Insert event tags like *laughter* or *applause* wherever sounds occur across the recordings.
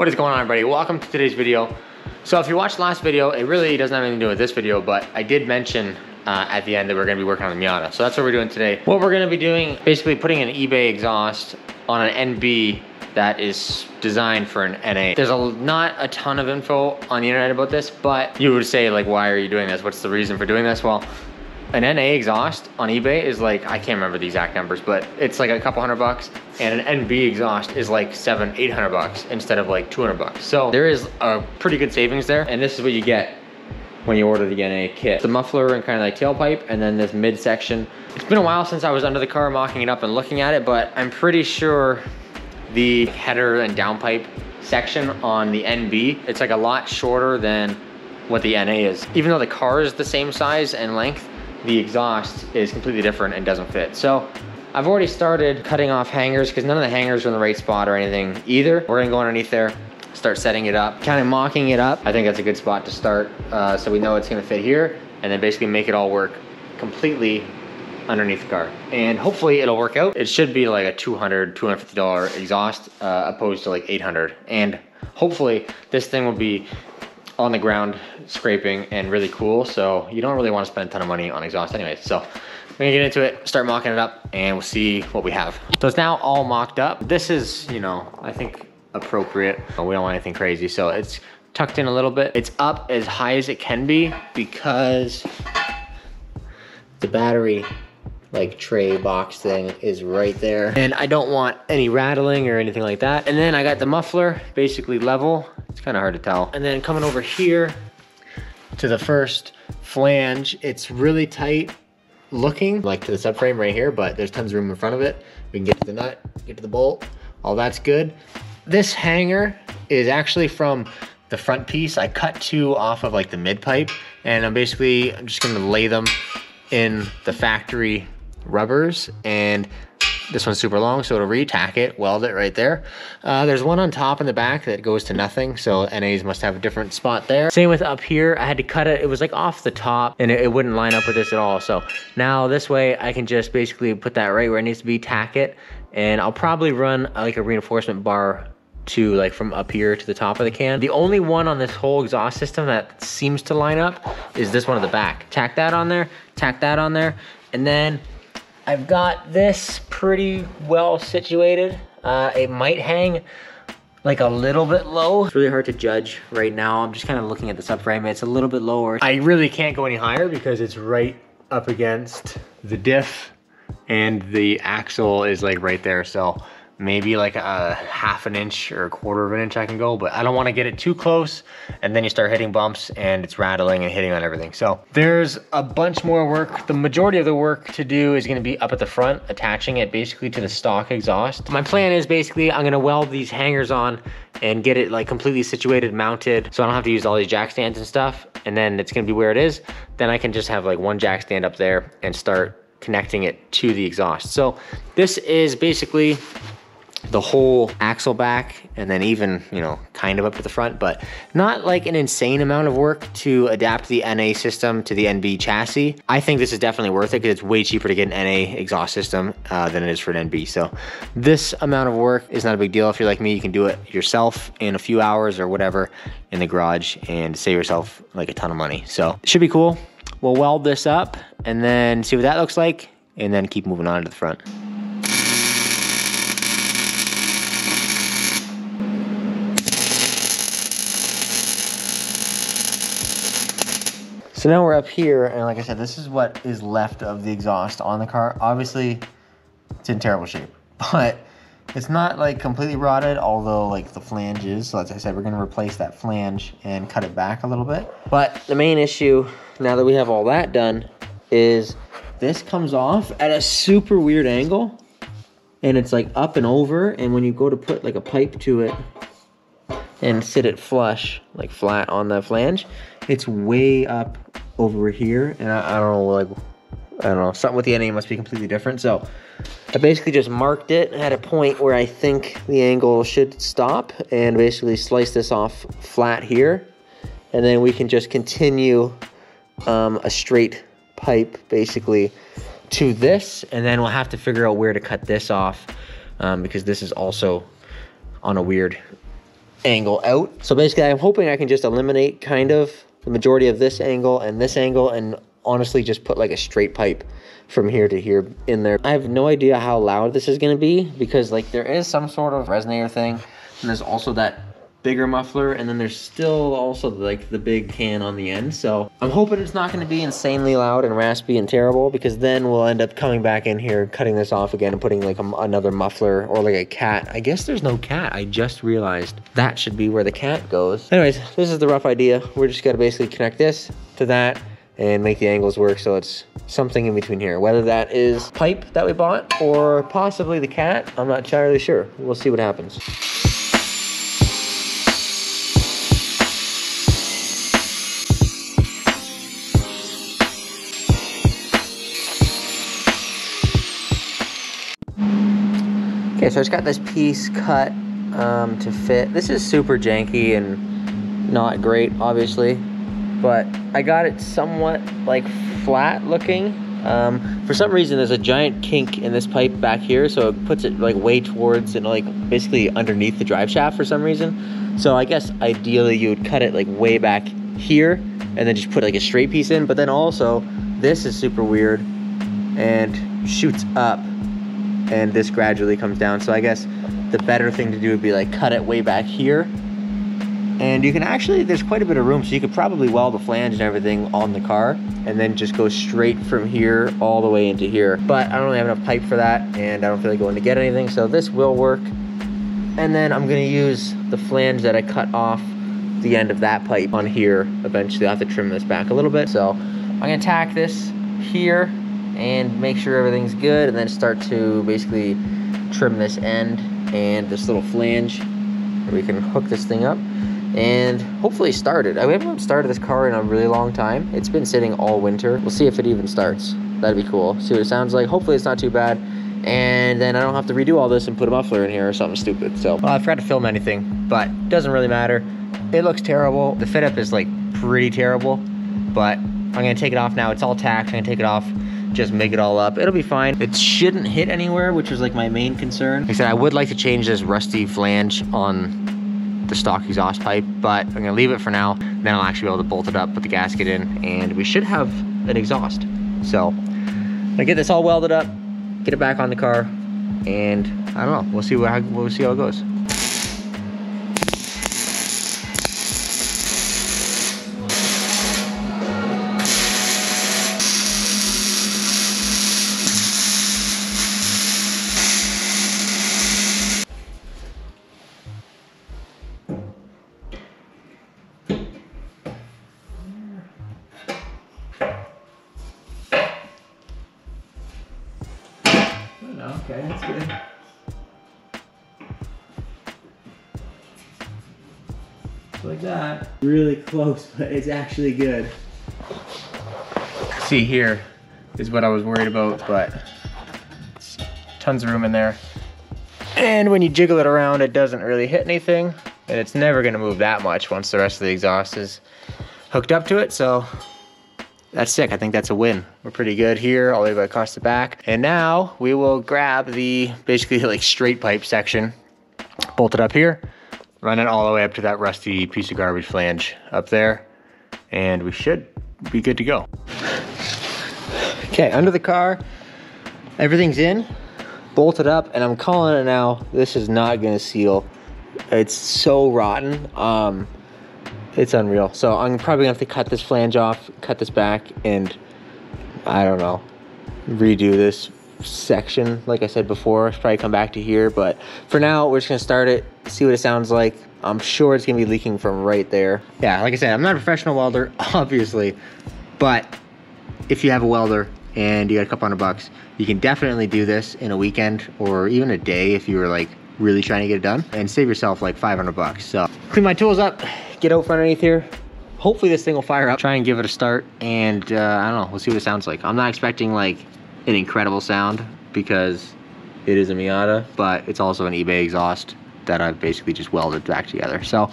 What is going on everybody? Welcome to today's video. So if you watched last video, it really doesn't have anything to do with this video, but I did mention uh, at the end that we're gonna be working on the Miata. So that's what we're doing today. What we're gonna be doing, basically putting an eBay exhaust on an NB that is designed for an NA. There's a, not a ton of info on the internet about this, but you would say like, why are you doing this? What's the reason for doing this? Well, an NA exhaust on eBay is like, I can't remember the exact numbers, but it's like a couple hundred bucks. And an NB exhaust is like seven, 800 bucks instead of like 200 bucks. So there is a pretty good savings there. And this is what you get when you order the NA kit. The muffler and kind of like tailpipe and then this midsection. It's been a while since I was under the car mocking it up and looking at it, but I'm pretty sure the header and downpipe section on the NB, it's like a lot shorter than what the NA is. Even though the car is the same size and length, the exhaust is completely different and doesn't fit. So I've already started cutting off hangers because none of the hangers are in the right spot or anything either. We're gonna go underneath there, start setting it up, kind of mocking it up. I think that's a good spot to start uh, so we know it's gonna fit here and then basically make it all work completely underneath the car. And hopefully it'll work out. It should be like a 200, $250 exhaust uh, opposed to like 800. And hopefully this thing will be on the ground scraping and really cool. So you don't really want to spend a ton of money on exhaust anyway. So we're gonna get into it, start mocking it up and we'll see what we have. So it's now all mocked up. This is, you know, I think appropriate. We don't want anything crazy. So it's tucked in a little bit. It's up as high as it can be because the battery like tray box thing is right there. And I don't want any rattling or anything like that. And then I got the muffler basically level. It's kind of hard to tell. And then coming over here to the first flange, it's really tight looking like to the subframe right here, but there's tons of room in front of it. We can get to the nut, get to the bolt, all that's good. This hanger is actually from the front piece. I cut two off of like the mid pipe and I'm basically, I'm just gonna lay them in the factory rubbers and this one's super long, so it'll re-tack it, weld it right there. Uh, there's one on top and the back that goes to nothing, so NAs must have a different spot there. Same with up here, I had to cut it, it was like off the top, and it, it wouldn't line up with this at all. So now this way, I can just basically put that right where it needs to be, tack it, and I'll probably run uh, like a reinforcement bar to like from up here to the top of the can. The only one on this whole exhaust system that seems to line up is this one at the back. Tack that on there, tack that on there, and then I've got this pretty well situated. Uh, it might hang like a little bit low. It's really hard to judge right now. I'm just kind of looking at the subframe. It's a little bit lower. I really can't go any higher because it's right up against the diff and the axle is like right there. So maybe like a half an inch or a quarter of an inch I can go, but I don't wanna get it too close and then you start hitting bumps and it's rattling and hitting on everything. So there's a bunch more work. The majority of the work to do is gonna be up at the front, attaching it basically to the stock exhaust. My plan is basically I'm gonna weld these hangers on and get it like completely situated, mounted, so I don't have to use all these jack stands and stuff. And then it's gonna be where it is. Then I can just have like one jack stand up there and start connecting it to the exhaust. So this is basically the whole axle back and then even, you know, kind of up to the front, but not like an insane amount of work to adapt the NA system to the NB chassis. I think this is definitely worth it because it's way cheaper to get an NA exhaust system uh, than it is for an NB. So this amount of work is not a big deal. If you're like me, you can do it yourself in a few hours or whatever in the garage and save yourself like a ton of money. So it should be cool. We'll weld this up and then see what that looks like and then keep moving on to the front. So now we're up here, and like I said, this is what is left of the exhaust on the car. Obviously, it's in terrible shape, *laughs* but it's not like completely rotted, although like the flange is. So as I said, we're gonna replace that flange and cut it back a little bit. But the main issue, now that we have all that done, is this comes off at a super weird angle. And it's like up and over, and when you go to put like a pipe to it, and sit it flush, like flat on the flange, it's way up over here. And I, I don't know, like, I don't know, something with the NA must be completely different. So I basically just marked it at a point where I think the angle should stop and basically slice this off flat here. And then we can just continue um, a straight pipe basically to this. And then we'll have to figure out where to cut this off um, because this is also on a weird angle out. So basically I'm hoping I can just eliminate kind of the majority of this angle and this angle and honestly just put like a straight pipe from here to here in there. I have no idea how loud this is gonna be because like there is some sort of resonator thing and there's also that bigger muffler and then there's still also like the big can on the end. So i'm hoping it's not going to be insanely loud and raspy and terrible because then we'll end up coming back in here cutting this off again and putting like a, another muffler or like a cat. I guess there's no cat. I just realized that should be where the cat goes. Anyways this is the rough idea. We're just going to basically connect this to that and make the angles work so it's something in between here. Whether that is pipe that we bought or possibly the cat i'm not entirely sure. We'll see what happens Okay, so I just got this piece cut um, to fit. This is super janky and not great, obviously, but I got it somewhat like flat looking. Um, for some reason, there's a giant kink in this pipe back here, so it puts it like way towards and like basically underneath the drive shaft for some reason. So I guess ideally you would cut it like way back here and then just put like a straight piece in. But then also, this is super weird and shoots up and this gradually comes down. So I guess the better thing to do would be like cut it way back here. And you can actually, there's quite a bit of room, so you could probably weld the flange and everything on the car and then just go straight from here all the way into here. But I don't really have enough pipe for that and I don't feel like going to get anything, so this will work. And then I'm gonna use the flange that I cut off the end of that pipe on here. Eventually I'll have to trim this back a little bit. So I'm gonna tack this here and make sure everything's good and then start to basically trim this end and this little flange we can hook this thing up and hopefully start it. I haven't started this car in a really long time. It's been sitting all winter. We'll see if it even starts. That'd be cool. See what it sounds like. Hopefully it's not too bad. And then I don't have to redo all this and put a muffler in here or something stupid. So, well, I forgot to film anything, but it doesn't really matter. It looks terrible. The fit up is like pretty terrible, but I'm gonna take it off now. It's all tacked. I'm gonna take it off just make it all up. It'll be fine. It shouldn't hit anywhere, which was like my main concern. Like I said, I would like to change this rusty flange on the stock exhaust pipe, but I'm gonna leave it for now. Then I'll actually be able to bolt it up, put the gasket in, and we should have an exhaust. So I'm gonna get this all welded up, get it back on the car, and I don't know, we'll see what, we'll see how it goes. Like that. Really close, but it's actually good. See here is what I was worried about, but tons of room in there. And when you jiggle it around, it doesn't really hit anything. And it's never gonna move that much once the rest of the exhaust is hooked up to it. So that's sick. I think that's a win. We're pretty good here all the way across the back. And now we will grab the basically *laughs* like straight pipe section, bolt it up here, run it all the way up to that rusty piece of garbage flange up there. And we should be good to go. Okay, under the car, everything's in, bolted up, and I'm calling it now. This is not gonna seal. It's so rotten. Um, it's unreal. So I'm probably gonna have to cut this flange off, cut this back, and I don't know, redo this section. Like I said before, I should probably come back to here. But for now, we're just gonna start it, see what it sounds like. I'm sure it's gonna be leaking from right there. Yeah, like I said, I'm not a professional welder, *laughs* obviously, but if you have a welder and you got a couple hundred bucks, you can definitely do this in a weekend or even a day if you were like really trying to get it done and save yourself like 500 bucks. So clean my tools up, get out from underneath here. Hopefully this thing will fire up. Try and give it a start and uh, I don't know, we'll see what it sounds like. I'm not expecting like an incredible sound because it is a Miata, but it's also an eBay exhaust that I've basically just welded back together. So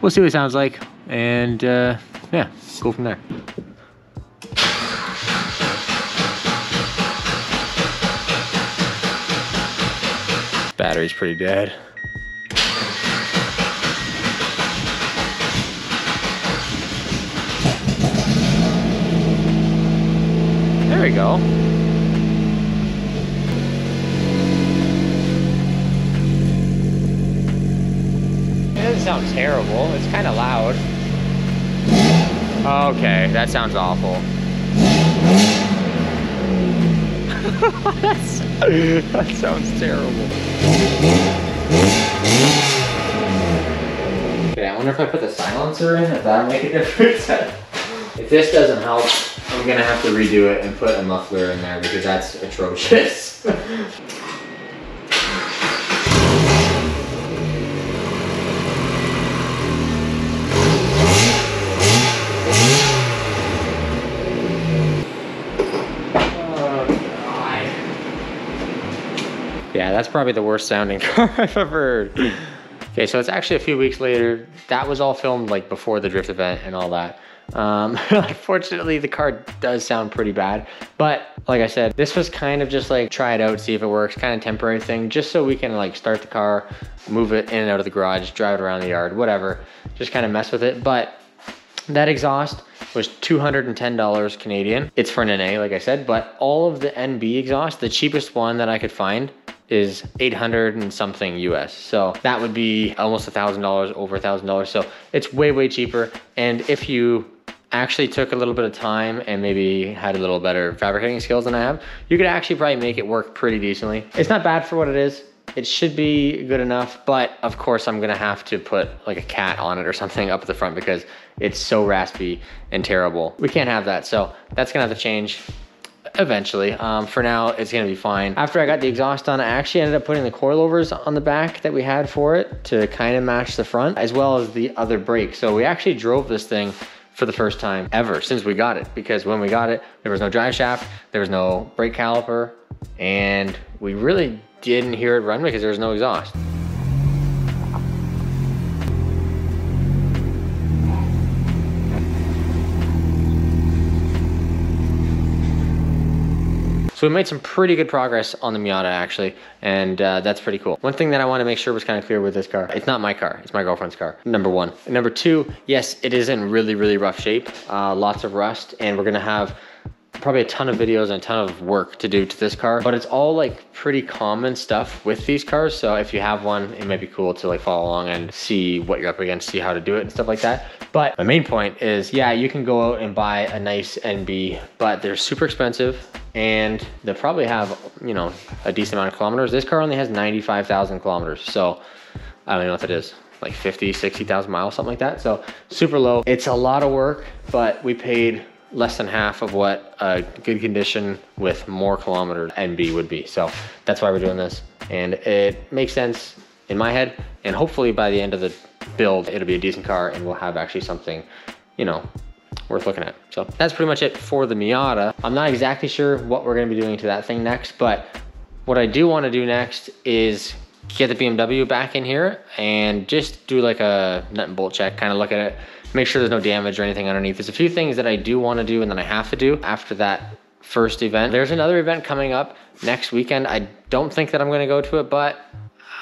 we'll see what it sounds like and uh, yeah, go from there. Battery's pretty dead. There we go. It doesn't sound terrible. It's kind of loud. Okay, that sounds awful. That's, *laughs* that sounds terrible. Okay, I wonder if I put the silencer in, if that'll make a difference. *laughs* if this doesn't help, I'm gonna have to redo it and put a muffler in there because that's atrocious. *laughs* That's probably the worst sounding *laughs* car I've ever heard. Okay, so it's actually a few weeks later. That was all filmed like before the drift event and all that. Um, *laughs* unfortunately, the car does sound pretty bad. But like I said, this was kind of just like try it out, see if it works, kind of temporary thing, just so we can like start the car, move it in and out of the garage, drive it around the yard, whatever. Just kind of mess with it. But that exhaust was $210 Canadian. It's for an NA, like I said, but all of the NB exhaust, the cheapest one that I could find is 800 and something US. So that would be almost a thousand dollars, over a thousand dollars. So it's way, way cheaper. And if you actually took a little bit of time and maybe had a little better fabricating skills than I have, you could actually probably make it work pretty decently. It's not bad for what it is. It should be good enough, but of course I'm gonna have to put like a cat on it or something up at the front because it's so raspy and terrible. We can't have that, so that's gonna have to change eventually. Um, for now, it's gonna be fine. After I got the exhaust on, I actually ended up putting the coilovers on the back that we had for it to kind of match the front, as well as the other brake. So we actually drove this thing for the first time ever since we got it, because when we got it, there was no drive shaft, there was no brake caliper, and we really didn't hear it run because there was no exhaust. So we made some pretty good progress on the Miata actually, and uh, that's pretty cool. One thing that I want to make sure was kind of clear with this car, it's not my car, it's my girlfriend's car, number one. Number two, yes, it is in really, really rough shape, uh, lots of rust, and we're gonna have probably a ton of videos and a ton of work to do to this car, but it's all like pretty common stuff with these cars. So if you have one, it might be cool to like follow along and see what you're up against, see how to do it and stuff like that. But my main point is, yeah, you can go out and buy a nice NB, but they're super expensive and they'll probably have, you know, a decent amount of kilometers. This car only has 95,000 kilometers. So I don't know what that is like 50, 60,000 miles, something like that. So super low. It's a lot of work, but we paid less than half of what a good condition with more kilometers NB would be. So that's why we're doing this. And it makes sense in my head. And hopefully by the end of the build, it'll be a decent car and we'll have actually something, you know, worth looking at. So that's pretty much it for the Miata. I'm not exactly sure what we're gonna be doing to that thing next, but what I do wanna do next is get the BMW back in here and just do like a nut and bolt check, kind of look at it, make sure there's no damage or anything underneath. There's a few things that I do want to do and then I have to do after that first event. There's another event coming up next weekend. I don't think that I'm going to go to it, but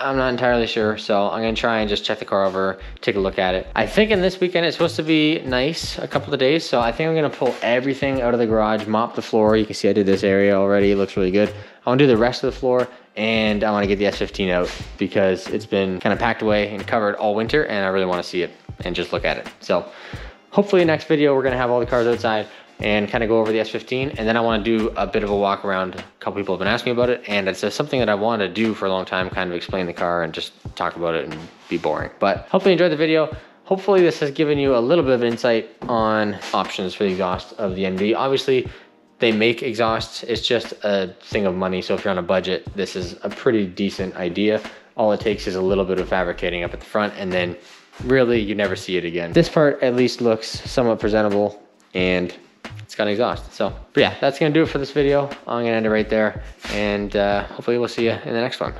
I'm not entirely sure. So I'm to try and just check the car over, take a look at it. I think in this weekend it's supposed to be nice a couple of days. So I think I'm to pull everything out of the garage, mop the floor. You can see I did this area already. It looks really good. I want to do the rest of the floor and I want to get the S15 out because it's been kind of packed away and covered all winter and I really want to see it and just look at it. So hopefully next video, we're gonna have all the cars outside and kind of go over the S15. And then I wanna do a bit of a walk around. A couple people have been asking about it and it's uh, something that I wanted to do for a long time, kind of explain the car and just talk about it and be boring. But hopefully you enjoyed the video. Hopefully this has given you a little bit of insight on options for the exhaust of the NB. Obviously, they make exhausts. It's just a thing of money. So if you're on a budget, this is a pretty decent idea. All it takes is a little bit of fabricating up at the front and then really you never see it again. This part at least looks somewhat presentable and it's got exhaust. So, but yeah, that's gonna do it for this video. I'm gonna end it right there and uh, hopefully we'll see you in the next one.